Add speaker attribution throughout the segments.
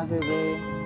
Speaker 1: Every day.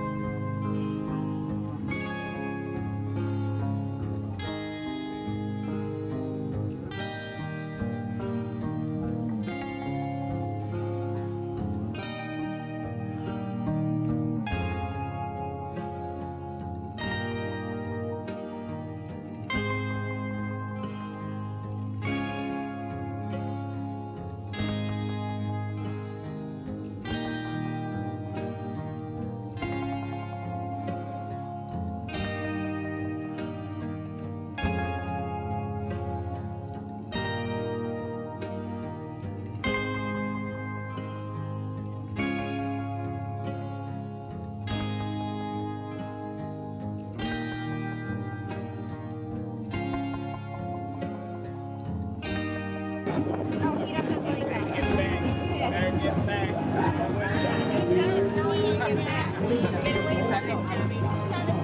Speaker 2: Get away
Speaker 3: from it,
Speaker 4: Tommy.